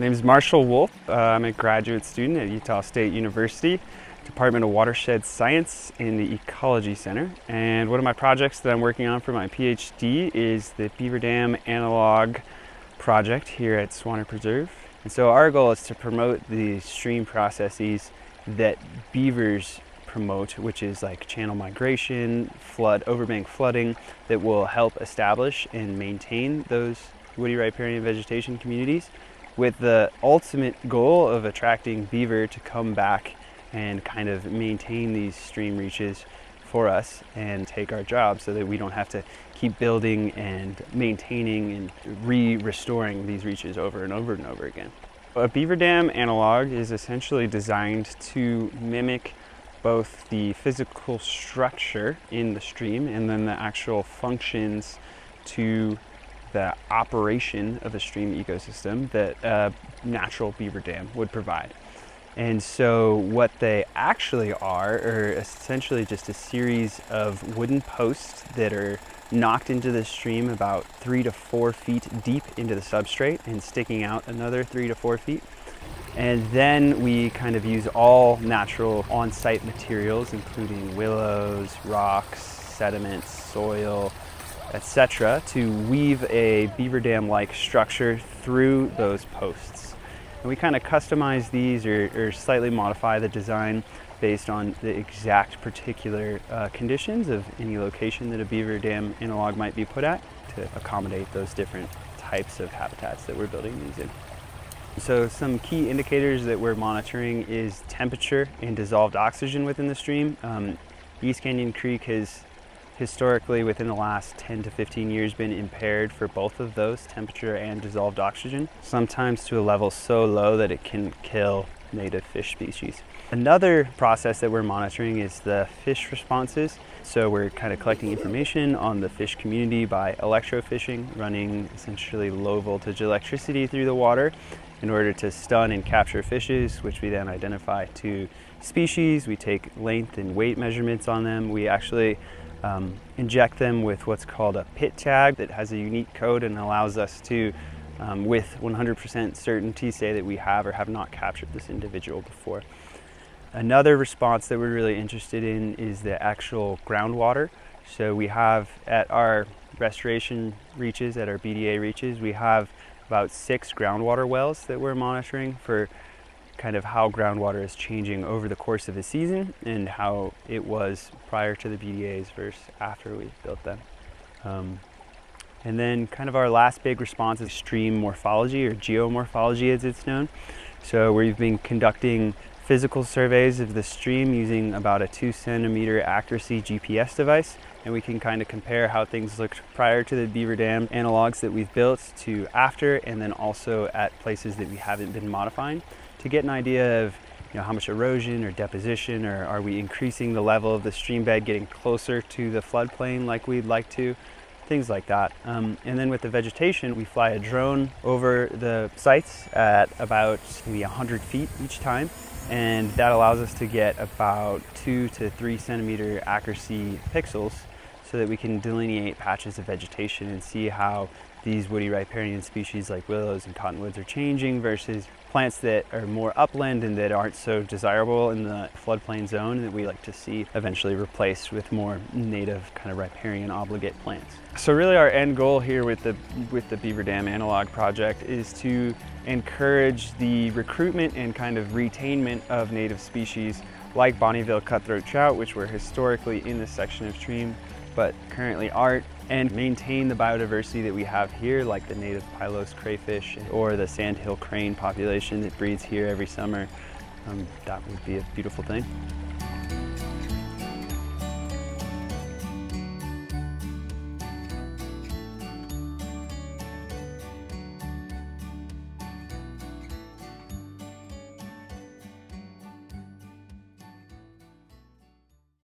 My name is Marshall Wolf. Uh, I'm a graduate student at Utah State University, Department of Watershed Science in the Ecology Center. And one of my projects that I'm working on for my PhD is the Beaver Dam Analog project here at Swaner Preserve. And so our goal is to promote the stream processes that beavers promote, which is like channel migration, flood, overbank flooding, that will help establish and maintain those woody riparian vegetation communities with the ultimate goal of attracting beaver to come back and kind of maintain these stream reaches for us and take our job so that we don't have to keep building and maintaining and re-restoring these reaches over and over and over again. A beaver dam analog is essentially designed to mimic both the physical structure in the stream and then the actual functions to the operation of a stream ecosystem that a natural beaver dam would provide. And so what they actually are are essentially just a series of wooden posts that are knocked into the stream about three to four feet deep into the substrate and sticking out another three to four feet. And then we kind of use all natural on-site materials, including willows, rocks, sediments, soil, etc., to weave a beaver dam-like structure through those posts. And we kind of customize these or, or, slightly modify the design based on the exact particular uh, conditions of any location that a beaver dam analog might be put at to accommodate those different types of habitats that we're building these in. So some key indicators that we're monitoring is temperature and dissolved oxygen within the stream. Um, East Canyon Creek has historically within the last 10 to 15 years been impaired for both of those, temperature and dissolved oxygen, sometimes to a level so low that it can kill native fish species. Another process that we're monitoring is the fish responses. So we're kind of collecting information on the fish community by electrofishing, running essentially low voltage electricity through the water in order to stun and capture fishes, which we then identify to species. We take length and weight measurements on them. We actually um, inject them with what's called a pit tag that has a unique code and allows us to, um, with 100% certainty, say that we have or have not captured this individual before. Another response that we're really interested in is the actual groundwater. So we have at our restoration reaches, at our BDA reaches, we have about six groundwater wells that we're monitoring for kind of how groundwater is changing over the course of the season and how it was prior to the BDAs versus after we built them. Um, and then kind of our last big response is stream morphology or geomorphology as it's known. So we've been conducting physical surveys of the stream using about a two centimeter accuracy GPS device and we can kind of compare how things looked prior to the beaver dam analogs that we've built to after and then also at places that we haven't been modifying to get an idea of you know, how much erosion or deposition or are we increasing the level of the stream bed getting closer to the floodplain like we'd like to, things like that. Um, and then with the vegetation, we fly a drone over the sites at about maybe 100 feet each time. And that allows us to get about two to three centimeter accuracy pixels so that we can delineate patches of vegetation and see how these woody riparian species like willows and cottonwoods are changing versus plants that are more upland and that aren't so desirable in the floodplain zone that we like to see eventually replaced with more native kind of riparian obligate plants. So really our end goal here with the, with the Beaver Dam Analog Project is to encourage the recruitment and kind of retainment of native species like Bonneville cutthroat trout, which were historically in this section of stream, but currently aren't, and maintain the biodiversity that we have here, like the native pilose crayfish or the sandhill crane population that breeds here every summer. Um, that would be a beautiful thing.